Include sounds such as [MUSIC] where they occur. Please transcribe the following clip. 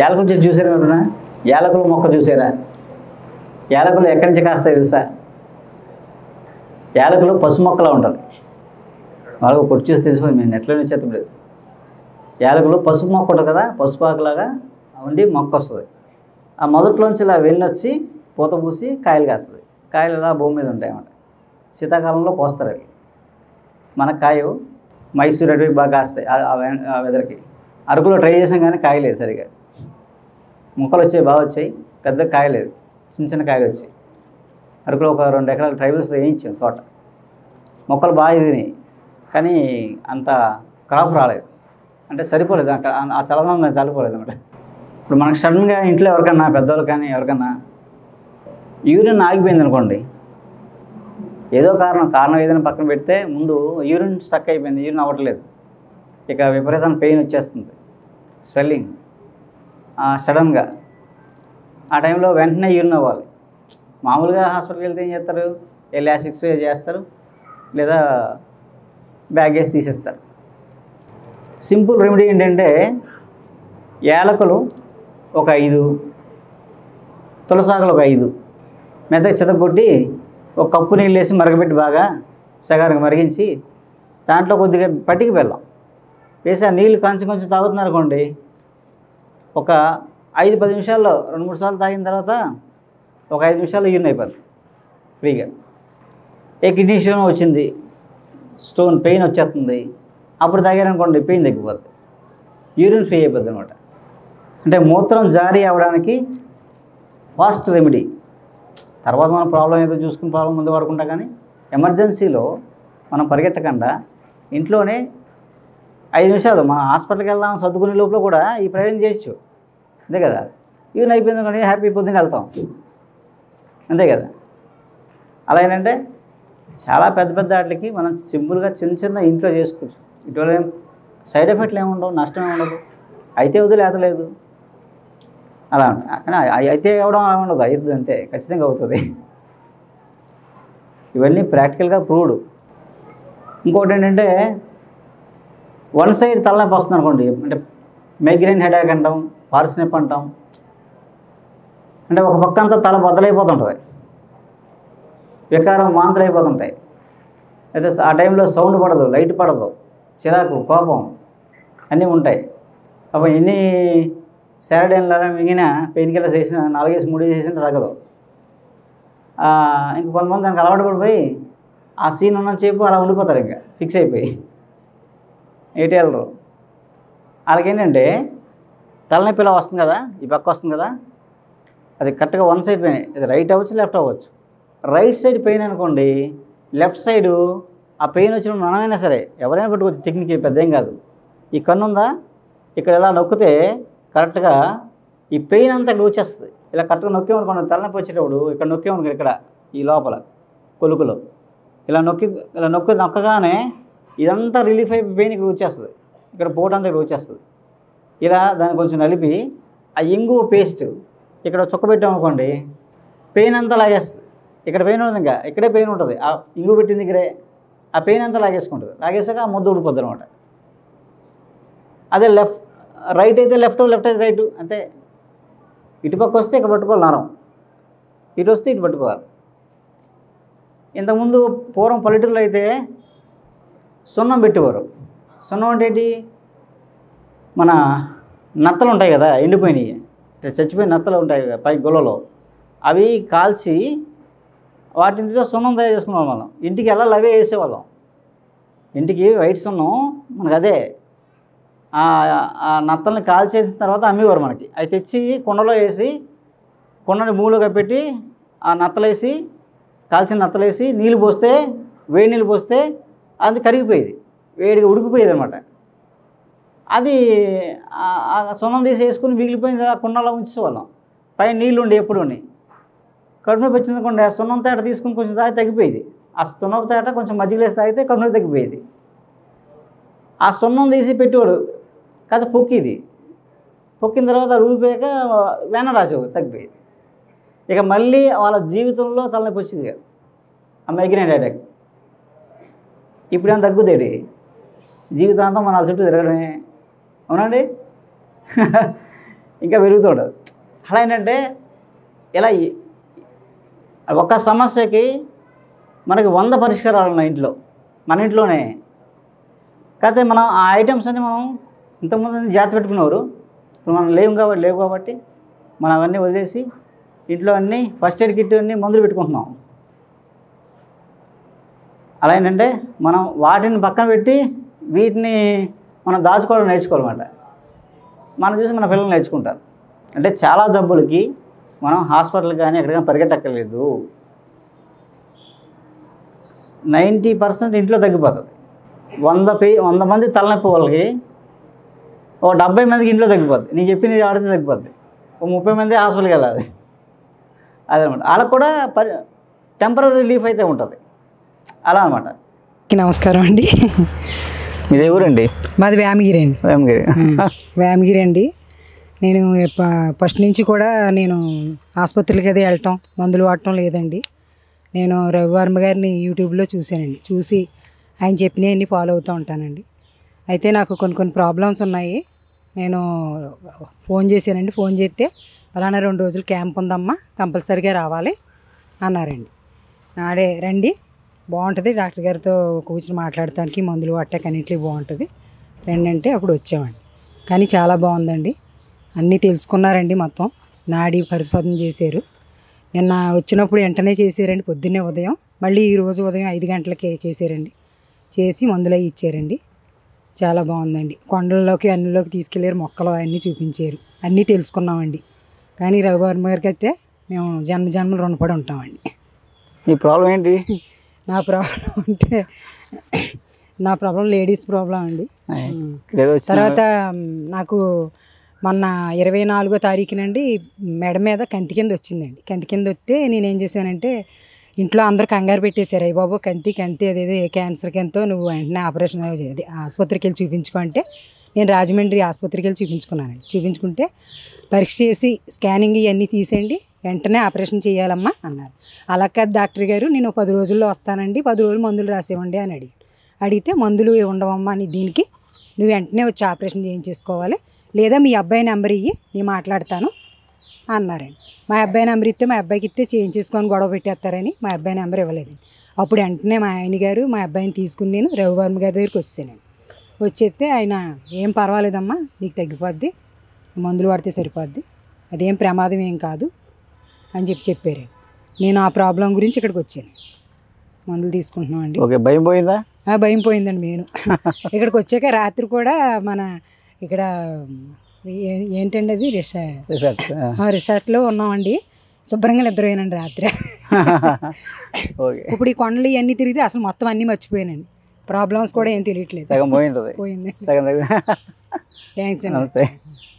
యాలకుల చెట్టు చూసారా ఎవరన్నా యాలకుల మొక్క చూసారా? యాలకులు ఎక్కడి నుంచి కాస్తాయి తెలుసా? యాలకులు పసు మొక్కలా ఉంటుంది. వాళ్ళకు పొట్టు చూసి తెలుసుకొని మేము నెట్లోనే వచ్చేస్తాం లేదు యాలకులు పసుపు మొక్క ఉంటుంది కదా పసుపాకులాగా ఉండి మొక్క వస్తుంది. ఆ మొదట్లోంచి ఇలా వెళ్ళొచ్చి పూత పూసి కాయలు కాస్తుంది. కాయలు ఇలా భూమి మీద ఉంటాయన్నమాట శీతాకాలంలో పోస్తారు అవి. మన కాయ మైసూర్ అటువంటి బాగా కాస్తాయి ఆ వెదర్కి. అరకులో ట్రై చేసాం కానీ కాయలేదు సరిగా. మొక్కలు వచ్చాయి బాగా వచ్చాయి. పెద్ద కాయలేదు. చిన్న చిన్న కాయలు వచ్చాయి. అరకులో ఒక రెండు ఎకరాల ట్రైబల్స్లో వేయించాం తోట. మొక్కలు బాగా ఎదిగినాయి. కానీ అంత క్రాప్ రాలేదు. అంటే సరిపోలేదు. అక్కడ ఆ- ఆ చలనం దానికి అనమాట ఇప్పుడు మనకు సడన్గా ఇంట్లో ఎవరికన్నా పెద్దవాళ్ళు కానీ ఎవరికన్నా యూరిన్ ఆగిపోయింది అనుకోండి. ఏదో కారణం కారణం ఏదైనా పక్కన పెడితే ముందు యూరిన్ స్టక్ అయిపోయింది. యూరిన్ అవ్వట్లేదు. ఇక విపరీతమైన పెయిన్ వచ్చేస్తుంది. స్వెల్లింగ్. సడన్గా. ఆ టైంలో వెంటనే యూరిన్ అవ్వాలి. మామూలుగా హాస్పిటల్కి వెళ్తే ఏం చేస్తారు? ఎలాసిక్స్ చేస్తారు? లేదా బ్యాగేజ్ తీసేస్తారు. సింపుల్ రెమెడీ ఏంటంటే యాలకులు ఒక ఐదు తులసాకులు ఒక ఐదు మెత్తగా చితగొట్టి ఒక కప్పు నీళ్ళు వేసి మరగబెట్టి బాగా సగానికి మరిగించి దాంట్లో కొద్దిగా పట్టికి బెల్లం వేసి ఆ నీళ్ళు కంచి కొంచెం తాగుతున్నారు అనుకోండి ఒక ఐదు పది నిమిషాల్లో రెండు మూడు సార్లు తాగిన తర్వాత ఒక ఐదు నిమిషాల్లో యూరిన్ అయిపోద్ది. ఫ్రీగా. ఏ కిడ్నీ స్టోన్ వచ్చింది? స్టోన్ పెయిన్ వచ్చేస్తుంది. అప్పుడు తాగారనుకోండి పెయిన్ తగ్గిపోద్ది. యూరిన్ ఫ్రీ అయిపోద్ది అనమాట అంటే మూత్రం జారీ అవ్వడానికి ఫాస్ట్ రెమెడీ. తర్వాత మనం ప్రాబ్లం ఏదో చూసుకుని ప్రాబ్లం ముందు పడుకుంటా కానీ ఎమర్జెన్సీలో మనం పరిగెట్టకుండా ఇంట్లోనే ఐదు నిమిషాలు మనం హాస్పిటల్కి వెళ్దాం సర్దుకునే లోపల కూడా ఈ ప్రయోజనం చేయొచ్చు. అంతే కదా? ఈవెన్ అయిపోయింది కానీ హ్యాపీ పొద్దున్న వెళ్తాం. అంతే కదా? అలా ఏంటంటే చాలా పెద్ద పెద్ద వాటికి మనం సింపుల్గా చిన్న చిన్న ఇంట్లో చేసుకోవచ్చు. ఇటువంటి సైడ్ ఎఫెక్ట్లు ఏమి ఉండవు నష్టం ఏమి ఉండదు. అయితే వదిలేతలేదు. అలా కానీ అయితే ఇవ్వడం అలా ఉండదు అవుతుంది అంతే ఖచ్చితంగా అవుతుంది. ఇవన్నీ ప్రాక్టికల్గా ప్రూవ్డ్. ఇంకోటి ఏంటంటే వన్ సైడ్ తలనొప్పి వస్తుంది అనుకోండి. అంటే మైగ్రైన్ హెడేక్ అంటాం పార్సినెప్ అంటాం. అంటే ఒక పక్క అంతా తల బద్దలైపోతుంటుంది వికారం వాంతులు అయిపోతుంటాయి అయితే ఆ టైంలో సౌండ్ పడదు లైట్ పడదు చిరాకు కోపం అన్నీ ఉంటాయి. అప్పుడు ఎన్ని సాటర్డేలా మిగిలిన పెయిన్ కిల్లర్స్ వేసిన నాలుగేసి మూడు వేసిన తగ్గదు. ఇంక కొంతమంది దానికి అలవాటు పడిపోయి ఆ సీన్ ఉన్న అలా ఉండిపోతారు ఇంకా ఫిక్స్ అయిపోయి. ఎటు వెళ్ళరు వాళ్ళకి తలనొప్పి ఇలా వస్తుంది కదా ఈ పక్క వస్తుంది కదా అది కరెక్ట్గా వన్ సైడ్ పెయిన్ ఇది రైట్ అవ్వచ్చు లెఫ్ట్ అవ్వచ్చు. రైట్ సైడ్ పెయిన్ అనుకోండి లెఫ్ట్ సైడు ఆ పెయిన్ వచ్చిన మనమైనా సరే ఎవరైనా పెట్టుకోవచ్చు టెక్నిక్ పెద్ద ఏం కాదు. ఈ కన్ను ఉందా? ఇక్కడ ఇలా నొక్కితే కరెక్ట్గా ఈ పెయిన్ అంతా ఇక్కడ వచ్చేస్తుంది ఇలా కరెక్ట్గా నొక్కేమనుకోండి తలనొప్పి వచ్చేటప్పుడు ఇక్కడ నొక్కేమనుకో ఇక్కడ ఈ లోపల కొలుకులో. ఇలా నొక్కి ఇలా నొక్కి నొక్కగానే ఇదంతా రిలీఫ్ అయిపోయి పెయిన్ ఇక్కడ వచ్చేస్తుంది. ఇక్కడ పోటు దగ్గర ఇక్కడ వచ్చేస్తుంది. ఇలా దాన్ని కొంచెం నలిపి ఆ ఇంగు పేస్ట్ ఇక్కడ చుక్క అనుకోండి పెయిన్ అంతా లాగేస్తుంది. ఇక్కడ పెయిన్ ఉంటుంది ఇంకా ఇక్కడే పెయిన్ ఉంటుంది. ఆ ఇంగు పెట్టిన దగ్గరే ఆ పెయిన్ అంతా లాగేసుకుంటుంది. లాగేసాక ఆ ముద్ద ఊడిపోద్ది అనమాట అదే లెఫ్ట్ రైట్ అయితే లెఫ్ట్ లెఫ్ట్ అయితే రైట్ అంతే. ఇటుపక్క వస్తే ఇక్కడ పట్టుకోవాలి నరం. ఇటు వస్తే ఇటు పట్టుకోవాలి. ఇంతకుముందు పూర్వం పల్లెటూరులో అయితే సున్నం పెట్టేవారు సున్నం అంటే ఏంటి? మన నత్తలు ఉంటాయి కదా ఎండిపోయినాయి. చచ్చిపోయిన నత్తలు ఉంటాయి కదా పై గొల్లలో అవి కాల్చి వాటితో సున్నం తయారు చేసుకునే వాళ్ళం. ఇంటికి వెళ్ళాలి అవే వేసేవాళ్ళం ఇంటికి వైట్ సున్నం మనకు అదే. ఆ ఆ నత్తల్ని కాల్చేసిన తర్వాత అమ్మేవారు మనకి. అవి తెచ్చి కుండలో వేసి కుండని మూలుగా పెట్టి ఆ నత్తలేసి కాల్చిన నత్తలేసి నీళ్ళు పోస్తే వేడి నీళ్ళు పోస్తే అది కరిగిపోయేది వేడిగా ఉడికిపోయేది అనమాట అది ఆ- సున్నం తీసి వేసుకుని మిగిలిపోయింది కుండలో ఉంచేవాళ్ళం పైన నీళ్ళు ఉండి ఎప్పుడు ఉన్నాయి కడుపు వచ్చిందనుకోండి ఆ సున్నం తేట తీసుకుని కొంచెం తాగి తగ్గిపోయేది. ఆ సున్నం తేట కొంచెం మజ్జిగలేసి తాగితే కడుపు తగ్గిపోయేది. ఆ సున్నం తీసి పెట్టేవాడు కథ పొక్కిది. పొక్కిన తర్వాత అది ఊగిపోయాక వెన రాసేవాడు తగ్గిపోయేది. ఇక మళ్ళీ వాళ్ళ జీవితంలో తలనొప్పి వచ్చింది కాదు ఆ మైగ్రేన్ అటాక్ ఇప్పుడు ఏం తగ్గుతాడు జీవితాంతం మన చుట్టూ తిరగడమే. అవునండి? ఇంకా పెరుగుతుంటుంది అలా ఏంటంటే ఇలా ఒక సమస్యకి మనకి వంద పరిష్కారాలు ఉన్నాయి ఇంట్లో. మన ఇంట్లోనే. కాకపోతే మనం ఆ ఐటమ్స్ అన్ని మనం ఇంతకుముందు జాతి పెట్టుకునేవారు. ఇప్పుడు మనం లేవు కాబట్టి లేవు కాబట్టి మనం అవన్నీ వదిలేసి ఇంట్లో అన్నీ ఫస్ట్ ఎయిడ్ కిట్ అన్ని మందులు పెట్టుకుంటున్నాం. అలా ఏంటంటే మనం వాటిని పక్కన పెట్టి వీటిని మనం దాచుకోవడం నేర్చుకోవాలన్నమాట. మనం చూసి మన పిల్లలు నేర్చుకుంటారు. అంటే చాలా జబ్బులకి మనం హాస్పిటల్ కానీ ఎక్కడికైనా పరిగెట్టక్కర్లేదు. నైంటీ పర్సెంట్ ఇంట్లో తగ్గిపోతుంది. వంద పే వంద మంది తలనొప్పి వాళ్ళకి ఓ డెబ్బై మందికి ఇంట్లో తగ్గిపోద్ది. నేను చెప్పింది ఆడితే తగ్గిపోద్ది. ఓ ముప్పై మంది హాస్పిటల్కి వెళ్ళాలి. అదనమాట. వాళ్ళకు కూడా పరి టెంపరీ రిలీఫ్ అయితే ఉంటుంది. అలా అనమాట. నమస్కారం అండి. మీదే ఊరండి? మాది వేమగిరి అండి. వేమగిరి వేమగిరి అండి. నేను ఫస్ట్ నుంచి కూడా నేను ఆసుపత్రికి అది వెళ్ళటం మందులు వాడటం లేదండి. నేను రవివర్మ గారిని యూట్యూబ్లో చూశానండి. చూసి ఆయన చెప్పినవన్నీ ఫాలో అవుతూ ఉంటానండి. అయితే నాకు కొన్ని కొన్ని ప్రాబ్లమ్స్ ఉన్నాయి. నేను ఫోన్ చేశానండి. ఫోన్ చేస్తే అలానే రెండు రోజులు క్యాంప్ ఉందమ్మా కంపల్సరీగా రావాలి అన్నారండి. అదే రండి. బాగుంటుంది. డాక్టర్ గారితో కూర్చొని మాట్లాడటానికి మందులు వాడటానికి అన్నింటికి బాగుంటుంది. రండి అంటే అప్పుడు వచ్చామండి. కానీ చాలా బాగుందండి. అన్నీ తెలుసుకున్నారండి మొత్తం. నాడీ పరిశోధన చేశారు. నిన్న వచ్చినప్పుడు వెంటనే చేశారండి పొద్దున్నే ఉదయం. మళ్ళీ ఈ రోజు ఉదయం ఐదు గంటలకే చేశారండి. చేసి మందులు అవి ఇచ్చారండి. చాలా బాగుందండి. కొండల్లోకి అన్నిలోకి తీసుకెళ్ళారు మొక్కలు అన్నీ చూపించారు. అన్నీ తెలుసుకున్నామండి. కానీ రఘువర్మ గారికి అయితే మేము జన్మ జన్మలు రుణపడి ఉంటామండి. ఈ ప్రాబ్లం ఏంటి? [LAUGHS] నా ప్రాబ్లం అంటే నా ప్రాబ్లం లేడీస్ ప్రాబ్లం అండి. తర్వాత నాకు మొన్న ఇరవై నాలుగో తారీఖునండి మెడ మీద కంతి కింద వచ్చిందండి. కంతి కింద వస్తే నేనేం చేశానంటే ఇంట్లో అందరూ కంగారు పెట్టేశారు. అయ్య బాబు కంతి కంతి అదేదో ఏ క్యాన్సర్కి ఎంతో నువ్వు వెంటనే ఆపరేషన్ అది ఆసుపత్రికి వెళ్ళి చూపించుకో అంటే నేను రాజమండ్రి ఆసుపత్రికి వెళ్ళి చూపించుకున్నానండి. చూపించుకుంటే పరీక్ష చేసి స్కానింగ్ ఇవన్నీ తీసేయండి. వెంటనే ఆపరేషన్ చేయాలమ్మా అన్నారు. అలా కాదు డాక్టర్ గారు నేను పది రోజుల్లో వస్తానండి పది రోజులు మందులు రాసేవ్వండి అని అడిగాను అడిగితే మందులు ఉండవమ్మా అని దీనికి నువ్వు వెంటనే వచ్చి ఆపరేషన్ చేయించేసుకోవాలి లేదా మీ అబ్బాయి నెంబర్ ఇయ్యి నేను మాట్లాడతాను అన్నారండి. మా అబ్బాయి నెంబర్ ఇస్తే మా అబ్బాయికి ఇస్తే చేయించేసుకొని గొడవ పెట్టేస్తారని మా అబ్బాయి నెంబర్ ఇవ్వలేదండి అప్పుడు వెంటనే మా ఆయన గారు మా అబ్బాయిని తీసుకుని నేను రవివర్మ గారి దగ్గరికి వచ్చానండి వచ్చేస్తే ఆయన ఏం పర్వాలేదమ్మా నీకు తగ్గిపోద్ది మందులు వాడితే సరిపోద్ది అదేం ప్రమాదం ఏం కాదు అని చెప్పి చెప్పారు. నేను ఆ ప్రాబ్లం గురించి ఇక్కడికి వచ్చాను. మందులు తీసుకుంటున్నామండి ఓకే భయం పోయిందా? భయం పోయిందండి నేను [LAUGHS] ఇక్కడికి వచ్చాక రాత్రి కూడా మన ఇక్కడ ఏంటండి అది? రిసా రిసర్చ్ ఆ. రిసార్ట్లో ఉన్నామండి. శుభ్రంగా నిద్రపోయానండి రాత్రి. [LAUGHS] ఇప్పుడు ఈ కొండలు ఇవన్నీ తిరిగితే అసలు మొత్తం అన్నీ మర్చిపోయానండి. ప్రాబ్లమ్స్ కూడా ఏం తెలియట్లేదు. పోయింది. థ్యాంక్స్ అండి. నమస్తే.